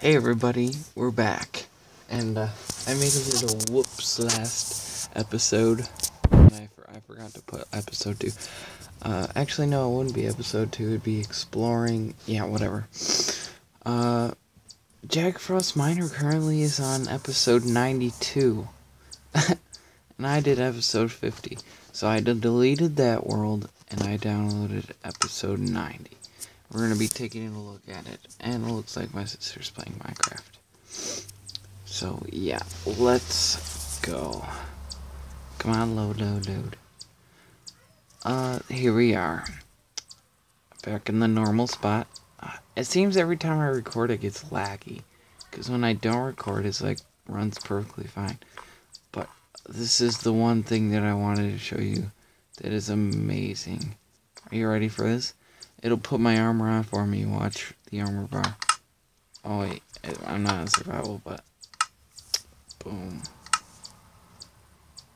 Hey everybody, we're back. And uh, I made a little whoops last episode. I, I forgot to put episode 2. Uh, actually, no, it wouldn't be episode 2. It'd be exploring. Yeah, whatever. Uh, Jack Frost Miner currently is on episode 92. and I did episode 50. So I deleted that world and I downloaded episode 90. We're gonna be taking a look at it, and it looks like my sister's playing Minecraft. So yeah, let's go. Come on, load, load. Uh, here we are. Back in the normal spot. Uh, it seems every time I record it gets laggy. Because when I don't record, it's like runs perfectly fine. But this is the one thing that I wanted to show you that is amazing. Are you ready for this? It'll put my armor on for me. Watch the armor bar. Oh wait, I'm not in survival, but boom.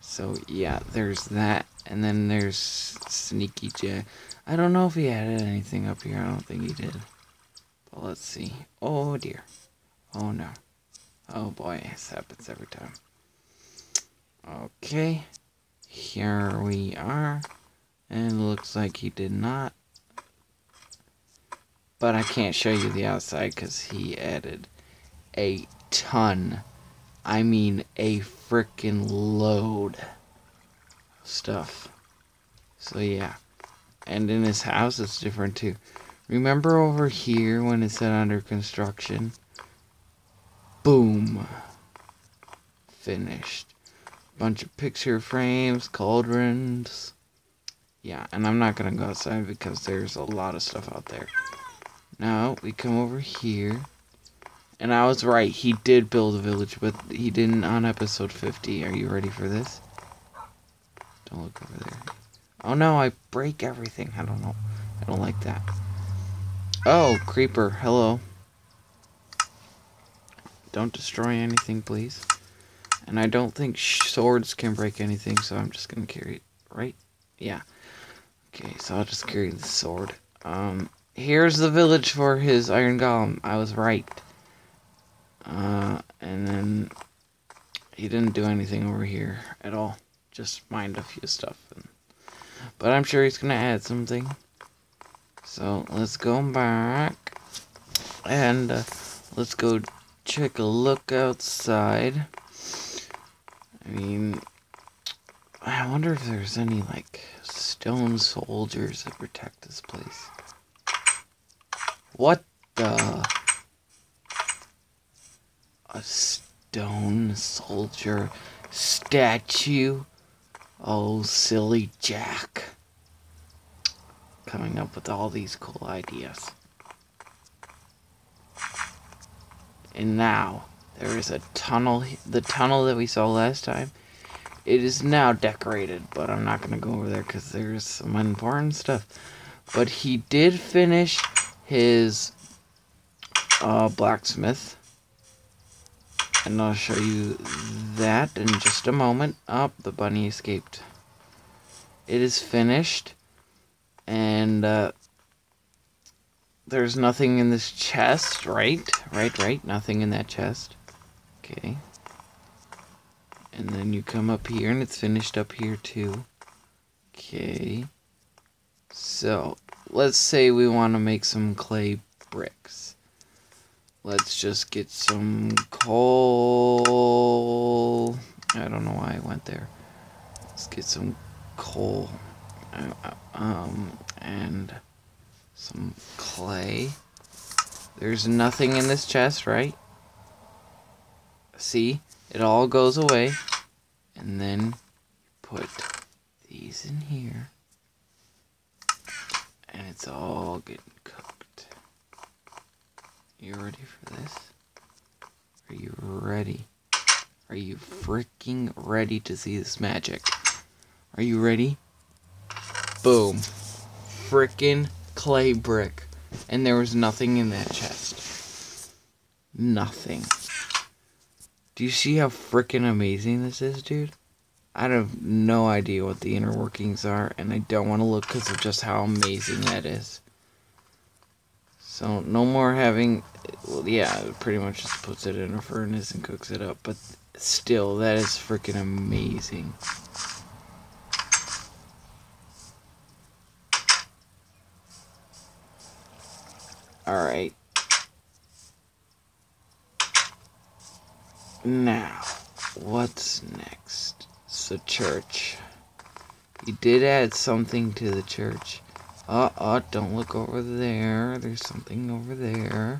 So yeah, there's that, and then there's Sneaky Jack. I don't know if he added anything up here. I don't think he did. But let's see. Oh dear. Oh no. Oh boy, this happens every time. Okay. Here we are. And looks like he did not but I can't show you the outside because he added a ton. I mean, a freaking load stuff. So, yeah. And in his house, it's different too. Remember over here when it said under construction? Boom. Finished. Bunch of picture frames, cauldrons. Yeah, and I'm not going to go outside because there's a lot of stuff out there. Now we come over here. And I was right, he did build a village, but he didn't on episode 50. Are you ready for this? Don't look over there. Oh no, I break everything. I don't know. I don't like that. Oh, creeper. Hello. Don't destroy anything, please. And I don't think swords can break anything, so I'm just gonna carry it. Right? Yeah. Okay, so I'll just carry the sword. Um, here's the village for his iron golem. I was right. Uh, and then he didn't do anything over here at all. Just mined a few stuff. But I'm sure he's gonna add something. So let's go back and uh, let's go check a look outside. I mean, I wonder if there's any like stone soldiers that protect this place. What the? A stone soldier statue? Oh, silly Jack. Coming up with all these cool ideas. And now, there is a tunnel, the tunnel that we saw last time. It is now decorated, but I'm not going to go over there because there's some important stuff. But he did finish his uh, blacksmith. And I'll show you that in just a moment. Oh, the bunny escaped. It is finished. And uh, there's nothing in this chest, right? Right, right. Nothing in that chest. Okay. And then you come up here and it's finished up here too. Okay. So, let's say we want to make some clay bricks. Let's just get some coal. I don't know why I went there. Let's get some coal. Uh, um, and some clay. There's nothing in this chest, right? See? It all goes away. And then put these in here. And it's all getting cooked. You ready for this? Are you ready? Are you freaking ready to see this magic? Are you ready? Boom. Freaking clay brick. And there was nothing in that chest. Nothing. Do you see how freaking amazing this is, dude? I have no idea what the inner workings are, and I don't want to look because of just how amazing that is. So, no more having well, yeah, pretty much just puts it in a furnace and cooks it up. But still, that is freaking amazing. Alright. Now, what's next? So, church. He did add something to the church. Uh, uh, don't look over there. There's something over there.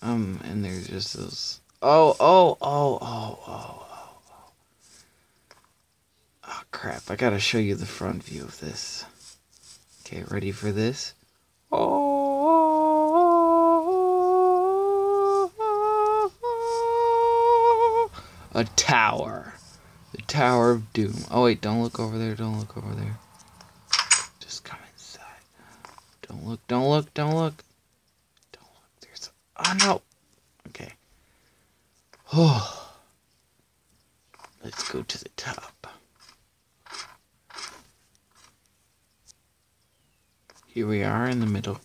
Um, and there's just those. Oh, oh, oh, oh, oh, oh, oh. Oh, crap. I gotta show you the front view of this. Okay, ready for this? Oh, a tower. The Tower of Doom. Oh, wait, don't look over there. Don't look over there. Just come inside. Don't look, don't look, don't look. Don't look. There's. Oh, no. Okay. Oh. Let's go to the top. Here we are in the middle,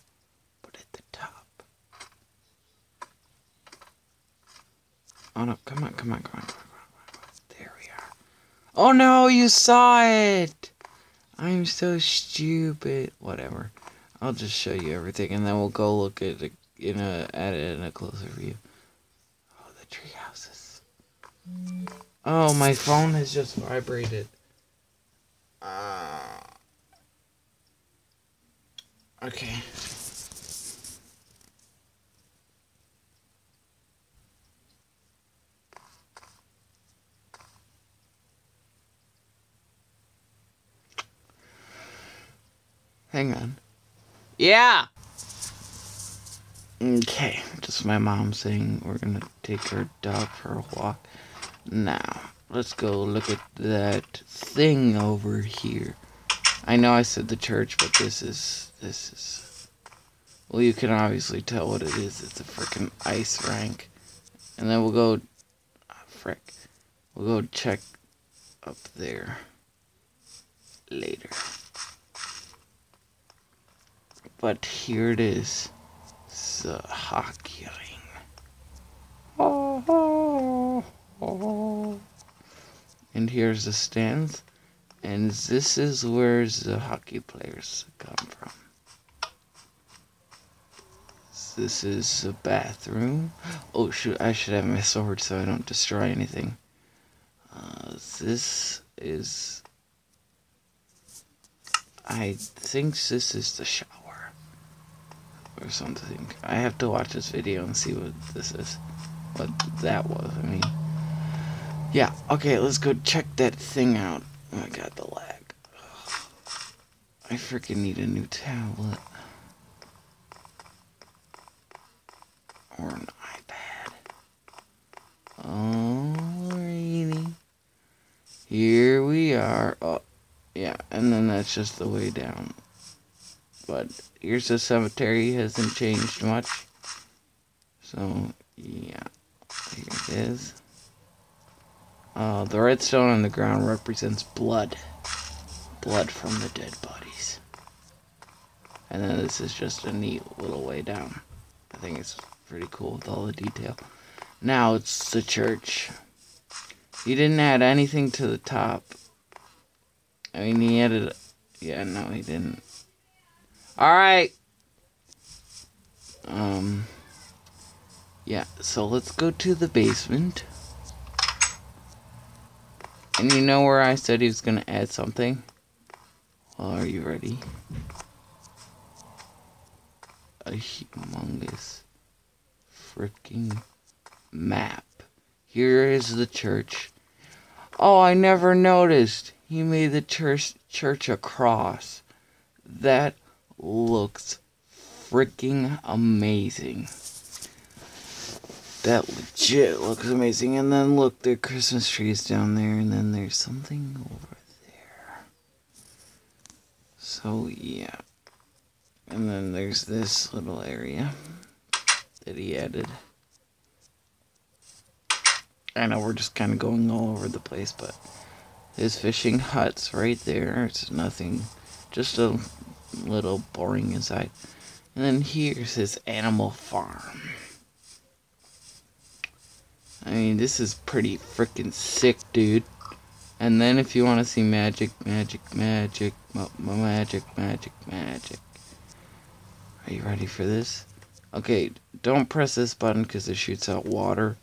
but at the top. Oh no, come on, come on, come on, come on, come on. Oh no, you saw it! I'm so stupid. Whatever. I'll just show you everything and then we'll go look at it in a at it in a closer view. Oh, the tree houses. Oh, my phone has just vibrated. Uh, okay. Hang on. Yeah. Okay, just my mom saying we're gonna take our dog for a walk. Now, let's go look at that thing over here. I know I said the church, but this is this is well, you can obviously tell what it is. It's a freaking ice rank, and then we'll go. Oh, frick, we'll go check up there later. But here it is. The hockey ring. Oh, oh, oh. And here's the stands. And this is where the hockey players come from. This is the bathroom. Oh shoot, I should have my sword so I don't destroy anything. Uh, this is... I think this is the shower or something. I have to watch this video and see what this is. What that was, I mean. Yeah, okay, let's go check that thing out. Oh my god, the lag. I freaking need a new tablet. Or an iPad. Oh, Alrighty. Here we are. Oh, yeah, and then that's just the way down. But here's the cemetery, hasn't changed much. So, yeah, here it is. Uh, the redstone on the ground represents blood. Blood from the dead bodies. And then this is just a neat little way down. I think it's pretty cool with all the detail. Now it's the church. He didn't add anything to the top. I mean, he added... Yeah, no, he didn't. Alright. Um, yeah, so let's go to the basement. And you know where I said he was going to add something? Well, are you ready? A humongous freaking map. Here is the church. Oh, I never noticed. He made the church church a cross. That looks freaking amazing. That legit looks amazing. And then look, the Christmas trees down there, and then there's something over there. So, yeah. And then there's this little area that he added. I know we're just kind of going all over the place, but his fishing hut's right there. It's nothing, just a little boring inside. And then here's his animal farm. I mean, this is pretty freaking sick, dude. And then if you want to see magic, magic, magic, magic, magic, magic. Are you ready for this? Okay, don't press this button because it shoots out water.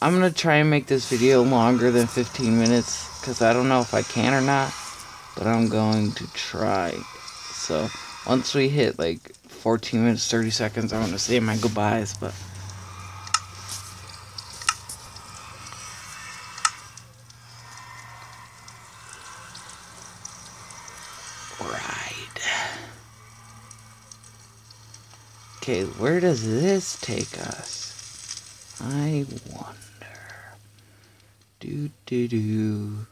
I'm going to try and make this video longer than 15 minutes because I don't know if I can or not. But I'm going to try. So, once we hit like 14 minutes, 30 seconds, I want to say my goodbyes, but... Right. Okay, where does this take us? I wonder. Do do do.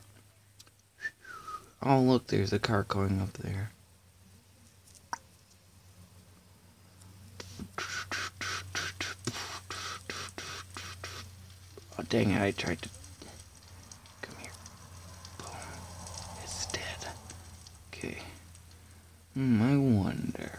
Oh, look, there's a car going up there. Oh, dang it, I tried to... Come here. Boom. It's dead. Okay. Hmm, I wonder...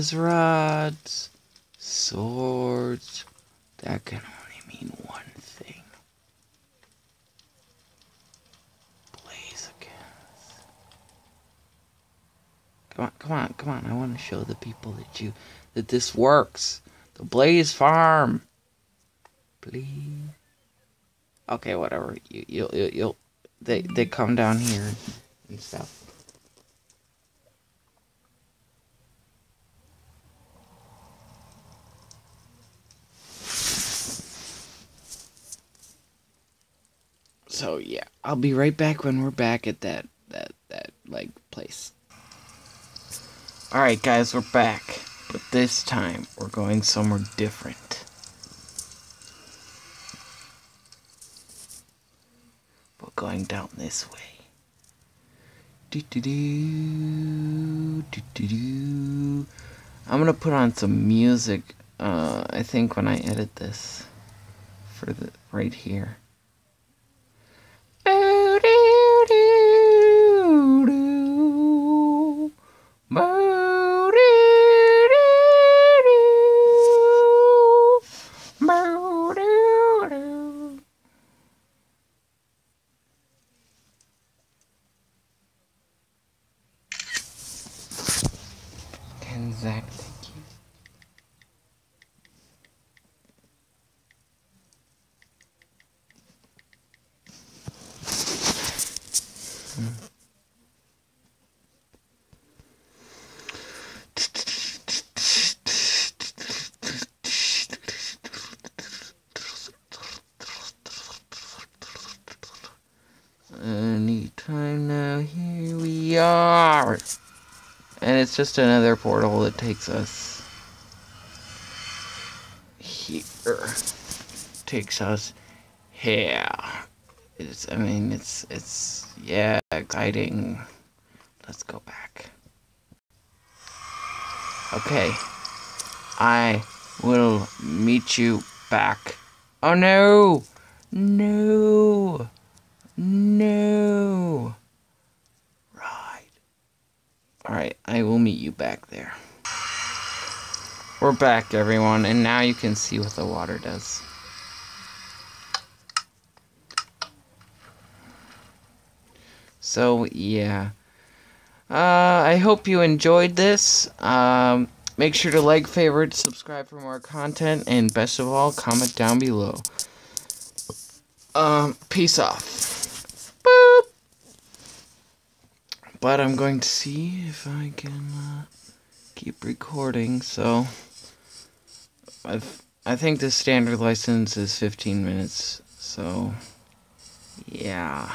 Blaze rods, swords. That can only mean one thing. Blazekins. Come on, come on, come on. I want to show the people that you that this works. The Blaze Farm. Please. Okay, whatever. You you'll you'll, you'll they they come down here and stuff. So yeah, I'll be right back when we're back at that that that like place. All right, guys, we're back, but this time we're going somewhere different. We're going down this way. Do do do do do. I'm gonna put on some music. Uh, I think when I edit this for the right here. Bye. Are. And it's just another portal that takes us here. Takes us here. It's, I mean, it's, it's, yeah, exciting. Let's go back. Okay. I will meet you back. Oh no! No! No! Right. Alright, I will meet you back there. We're back, everyone, and now you can see what the water does. So, yeah. Uh, I hope you enjoyed this. Um, make sure to like, favorite, subscribe for more content, and best of all, comment down below. Um, peace off. But I'm going to see if I can uh, keep recording, so... I've, I think the standard license is 15 minutes, so... yeah.